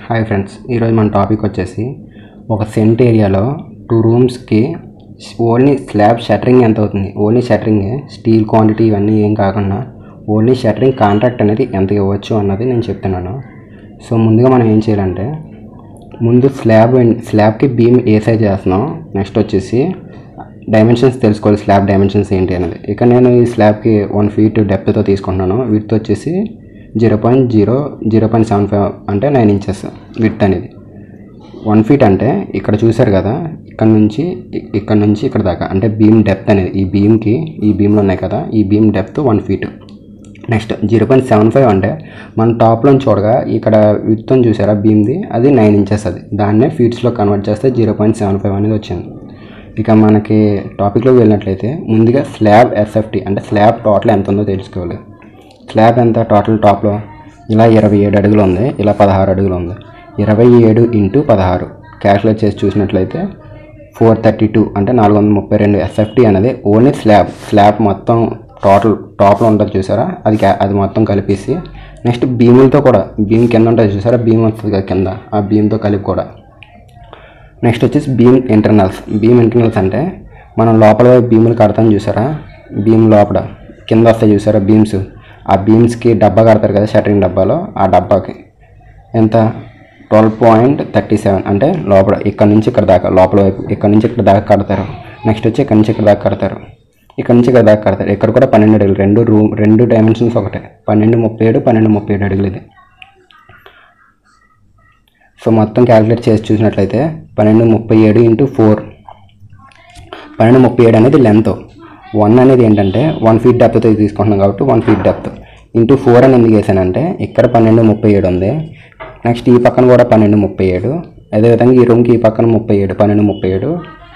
Hi friends ఈరోజు మన topic వచ్చేసి ఒక సెంట్ ఏరియాలో టూ రూమ్స్కి ఓన్లీ స్లాబ్ షట్టరింగ్ ఎంత అవుతుంది? ఓన్లీ షట్టరింగ్ స్టీల్ క్వాంటిటీ ఇవన్నీ ఏం కాకుండా ఓన్లీ షట్టరింగ్ కాంట్రాక్ట్ అనేది ఎంత ఇవ్వచ్చు అన్నది నేను చెప్తున్నాను. సో ముందుగా మనం ఏం చేయాలంటే ముందు స్లాబ్ స్లాబ్కి బీమ్ ఏ సైజ్ చేస్తున్నాం నెక్స్ట్ వచ్చేసి డైమెన్షన్స్ తెలుసుకోవాలి స్లాబ్ డైమెన్షన్స్ ఏంటి అనేది. ఇక నేను ఈ స్లాబ్కి వన్ ఫీట్ డెప్త్తో తీసుకుంటున్నాను. వీటితో వచ్చేసి zero point zero zero point seven five అంటే నైన్ ఇంచెస్ విత్ అనేది. వన్ ఫీట్ అంటే ఇక్కడ చూశారు కదా ఇక్కడ నుంచి ఇక్కడ నుంచి ఇక్కడ దాకా అంటే బీమ్ డెప్త్ అనేది ఈ బీమ్కి ఈ బీమ్లో ఉన్నాయి కదా ఈ beam depth one feet next zero point seven five అంటే మన టాప్లో చూడగా ఇక్కడ విత్తం చూసారా బీమ్ది అది నైన్ ఇంచెస్ అది. దాన్నే ఫీట్స్లో కన్వర్ట్ చేస్తే జీరో పాయింట్ సెవెన్ ఫైవ్ అనేది వచ్చింది. ఇక మనకి టాపిక్లోకి వెళ్ళినట్లయితే ముందుగా స్లాబ్ ఎస్ఎఫ్టీ అంటే స్లాబ్ టోటల్ ఎంత ఉందో తెలుసుకోవాలి. స్లాబ్ ఎంత? టోటల్ టాప్లో ఇలా ఇరవై ఏడు అడుగులు ఉంది. ఇలా పదహారు అడుగులు ఉంది. ఇరవై ఏడు ఇంటూ పదహారు. క్యాల్కులేట్ చేసి చూసినట్లయితే ఫోర్ థర్టీ టూ అంటే నాలుగు వందల ముప్పై రెండు ఎస్ఎఫ్టీ అనేది ఓన్లీ స్లాబ్. స్లాబ్ మొత్తం టోటల్ టాప్లో ఉంటుంది చూసారా? అది అది మొత్తం కలిపేసి నెక్స్ట్ భీములతో కూడా భీమ్ కింద ఉంటుంది చూసారా? భీమ్ వస్తుంది కదా కింద. ఆ భీమ్తో కలిపి కూడా. నెక్స్ట్ వచ్చేసి భీమ్ ఇంటర్నల్స్ భీమ్ ఇంటర్నల్స్ అంటే మనం లోపల భీములు కడతాం చూసారా? భీమ్ లోపల కింద వస్తాయి చూసారా? భీమ్స్. ఆ బీమ్స్కి డబ్బా కడతారు కదా షటరింగ్ డబ్బాలో ఆ డబ్బాకి. ఎంత? Twelve point thirty seven. అంటే లోపల ఇక్కడ నుంచి ఇక్కడ దాకా లోపల వైపు. ఇక్కడ నుంచి ఇక్కడ దాకా కడతారు. నెక్స్ట్ వచ్చి ఇక్కడ నుంచి ఇక్కడ దాకా కడతారు. ఇక్కడ నుంచి ఇక్కడ దాకా కడతారు. ఇక్కడ కూడా పన్నెండు అడుగులు. రెండు రూమ్ రెండు డైమెన్షన్స్ ఒకటే. పన్నెండు ముప్పై ఏడు పన్నెండు ముప్పై ఏడు అడుగులు ఇది. సో మొత్తం క్యాలిక్యులేట్ చేసి చూసినట్లయితే పన్నెండు ముప్పై ఏడు ఇంటూ ఫోర్. పన్నెండు ముప్పై ఏడు అనేది లెంత్ వన్ అనేది ఏంటంటే వన్ ఫీట్ డెప్త్తో తీసుకుంటున్నాం కాబట్టి one feet depth into four అని ఎందుకు వేసానంటే ఇక్కడ పన్నెండు ముప్పై ఏడు ఉంది. నెక్స్ట్ ఈ పక్కన కూడా పన్నెండు ముప్పై ఏడు. అదేవిధంగా ఈ రూమ్కి ఈ పక్కన ముప్పై ఏడు పన్నెండు ముప్పై ఏడు.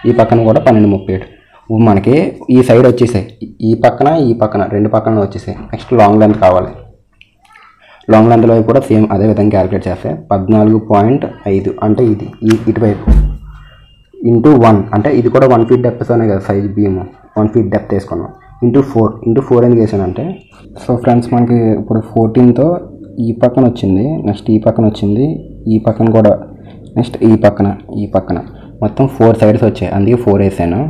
ఈ పక్కన కూడా పన్నెండు ముప్పై ఏడు. మనకి ఈ సైడ్ వచ్చేసాయి. ఈ పక్కన ఈ పక్కన రెండు పక్కన వచ్చేసాయి. నెక్స్ట్ లాంగ్ లెంత్ కావాలి. లాంగ్ లెంత్లో కూడా సేమ్ అదే విధంగా క్యాలిక్యులేట్ చేస్తే పద్నాలుగు పాయింట్ ఐదు అంటే ఇది ఇటువైపు. ఇంటూ వన్ అంటే ఇది కూడా వన్ ఫీట్ డెప్త్తోనే కదా size beam one feet depth వేసుకున్నాం. ఇంటూ ఫోర్ ఇంటూ ఫోర్ ఎందుకు వేసానంటే సో ఫ్రెండ్స్ మనకి ఇప్పుడు ఫోర్టీన్తో ఈ పక్కన వచ్చింది నెక్స్ట్ ఈ పక్కన వచ్చింది ఈ పక్కన కూడా నెక్స్ట్ ఈ పక్కన ఈ పక్కన. మొత్తం ఫోర్ సైడ్స్ వచ్చాయి అందుకే ఫోర్ వేసాను.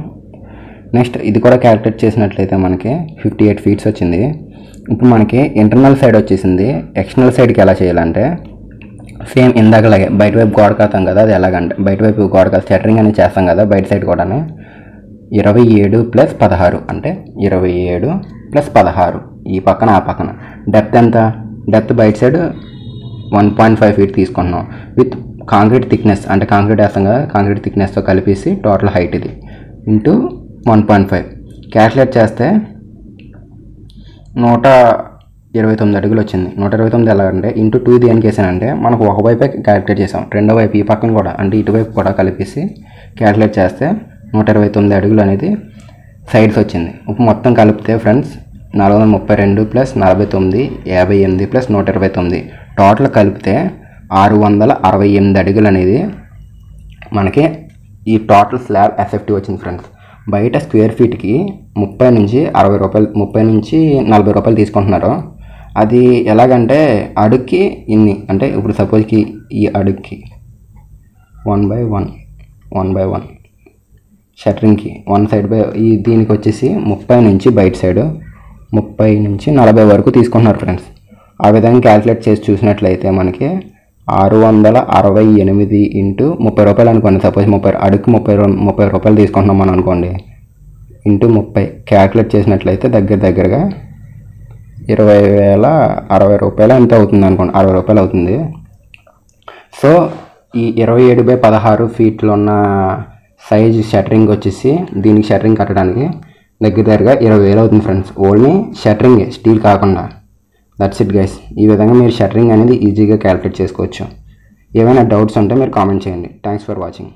నెక్స్ట్ ఇది కూడా క్యాలిక్యులేట్ చేసినట్లయితే మనకి ఫిఫ్టీ ఎయిట్ ఫీట్స్ వచ్చింది. ఇప్పుడు మనకి ఇంటర్నల్ సైడ్ వచ్చేసింది ఎక్స్టర్నల్ సైడ్కి ఎలా చేయాలంటే సేమ్ ఇందాకలాగే బయట వైపు గోడ కాస్తాం కదా అది ఎలాగంటే బయట వైపు గోడ కాస్త సెటరింగ్ అనేది చేస్తాం కదా బయట సైడ్ కూడా ఇరవై ఏడు ప్లస్ పదహారు అంటే ఇరవై ఏడు ప్లస్ పదహారు. ఈ పక్కన ఆ పక్కన. డెప్త్ ఎంత? డెప్త్ బయట side one point five feet తీసుకుంటున్నాం విత్ కాంక్రీట్ థిక్నెస్ అంటే కాంక్రీట్ వేస్తాం కదా కాంక్రీట్ థిక్నెస్తో కలిపేసి టోటల్ హైట్ ఇది. Into one point five calculate చేస్తే నూట ఇరవై తొమ్మిది అడుగులు వచ్చింది. నూట ఇరవై తొమ్మిది ఎలా అంటే ఇంటూ టూ దేనికి వేసానంటే మనకు ఒక వైపే క్యాలిక్యులేట్ చేసాం. రెండో వైపు ఈ పక్కన కూడా అంటే ఇటువైపు కూడా కలిపేసి క్యాల్కులేట్ చేస్తే నూట ఇరవై తొమ్మిది అడుగులు అనేది సైడ్స్ వచ్చింది. ఇప్పుడు మొత్తం కలిపితే ఫ్రెండ్స్ నాలుగు వందల ముప్పై రెండు ప్లస్ నలభై తొమ్మిది యాభై ఎనిమిది ప్లస్ నూట ఇరవై తొమ్మిది. టోటల్ కలిపితే ఆరు వందల అరవై ఎనిమిది అడుగులు అనేది మనకి ఈ టోటల్ స్లాబ్ ఎఫెక్టివ్ వచ్చింది ఫ్రెండ్స్ బయట స్క్వేర్ ఫీట్కి ముప్పై నుంచి అరవై రూపాయలు ముప్పై నుంచి నలభై రూపాయలు తీసుకుంటున్నారు. అది ఎలాగంటే అడుగుకి ఇన్ని అంటే ఇప్పుడు సపోజ్కి ఈ అడుగుకి one by one one by one షటరింగ్కి one side by ఈ దీనికి వచ్చేసి ముప్పై నుంచి బయట సైడ్ ముప్పై నుంచి నలభై వరకు తీసుకుంటున్నారు ఫ్రెండ్స్. ఆ విధంగా క్యాలిక్యులేట్ చేసి చూసినట్లయితే మనకి ఆరు వందల అరవై ఎనిమిది ఇంటూ ముప్పై రూపాయలు అనుకోండి. సపోజ్ ముప్పై అడుగు ముప్పై ముప్పై రూపాయలు తీసుకుంటున్నాం మనం అనుకోండి. ఇంటూ ముప్పై క్యాల్కులేట్ చేసినట్లయితే దగ్గర దగ్గరగా ఇరవై వేల అరవై రూపాయలు ఎంత అవుతుంది అనుకోండి. అరవై రూపాయలు అవుతుంది. సో ఈ ఇరవై ఏడు బై పదహారు ఫీట్లు ఉన్న సైజ్ షటరింగ్ వచ్చేసి దీనికి షటరింగ్ కట్టడానికి దగ్గర దగ్గరగా ఇరవై వేలు అవుతుంది ఫ్రెండ్స్. ఓన్లీ షటరింగ్ స్టీల్ కాకుండా. దట్స్ ఇట్ గైస్ ఈ విధంగా మీరు షటరింగ్ అనేది ఈజీగా క్యాలిక్యులేట్ చేసుకోవచ్చు. ఏమైనా డౌట్స్ ఉంటే మీరు కామెంట్ చేయండి. Thanks for watching